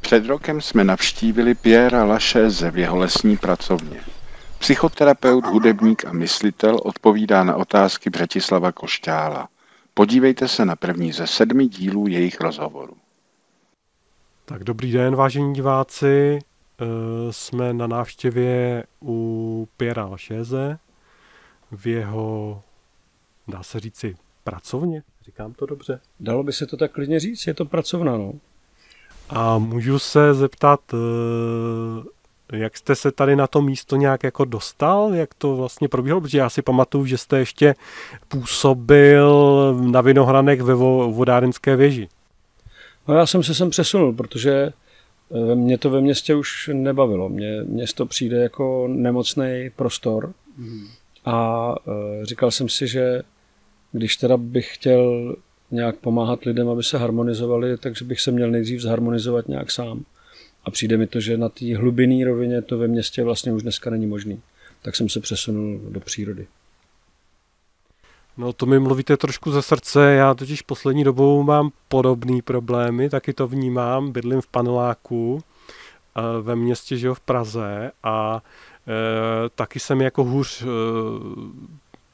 Před rokem jsme navštívili Pierre Lachaise v jeho lesní pracovně. Psychoterapeut, hudebník a myslitel odpovídá na otázky Břetislava Košťála. Podívejte se na první ze sedmi dílů jejich rozhovoru. Tak dobrý den, vážení diváci. Eh, jsme na návštěvě u Pierre Lachaise v jeho, dá se říci, pracovně. Říkám to dobře? Dalo by se to tak klidně říct, je to pracovna, no. A můžu se zeptat, eh, jak jste se tady na to místo nějak jako dostal, jak to vlastně probíhalo, protože já si pamatuju, že jste ještě působil na Vinohranech ve vodárenské věži. No já jsem se sem přesunul, protože eh, mě to ve městě už nebavilo. Mě město přijde jako nemocný prostor mm. a eh, říkal jsem si, že když teda bych chtěl nějak pomáhat lidem, aby se harmonizovali, takže bych se měl nejdřív zharmonizovat nějak sám. A přijde mi to, že na té hlubinné rovině to ve městě vlastně už dneska není možný. Tak jsem se přesunul do přírody. No to mi mluvíte trošku ze srdce, já totiž poslední dobou mám podobné problémy, taky to vnímám, bydlím v paneláku eh, ve městě, že jo, v Praze a e, taky jsem jako hůř e,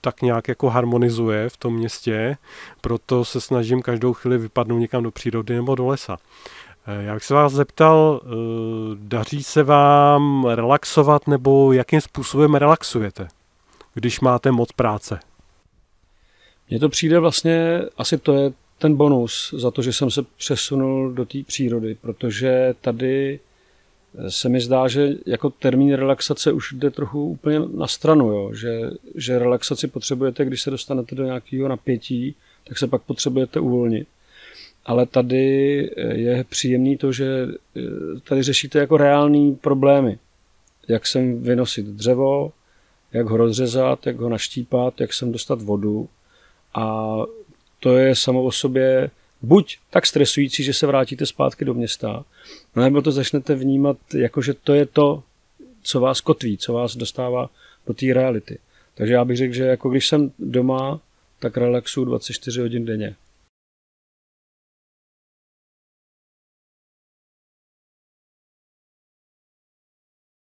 tak nějak jako harmonizuje v tom městě, proto se snažím každou chvíli vypadnout někam do přírody nebo do lesa. Eh, já bych se vás zeptal, eh, daří se vám relaxovat nebo jakým způsobem relaxujete, když máte moc práce? Mně to přijde vlastně, asi to je ten bonus za to, že jsem se přesunul do té přírody, protože tady se mi zdá, že jako termín relaxace už jde trochu úplně na stranu, jo? Že, že relaxaci potřebujete, když se dostanete do nějakého napětí, tak se pak potřebujete uvolnit. Ale tady je příjemný to, že eh, tady řešíte jako reální problémy. Jak sem vynosit dřevo, jak ho rozřezat, jak ho naštípat, jak sem dostat vodu. A to je samo o sobě buď tak stresující, že se vrátíte zpátky do města, nebo to začnete vnímat jako, že to je to, co vás kotví, co vás dostává do té reality. Takže já bych řekl, že jako když jsem doma, tak relaxuju 24 hodin denně.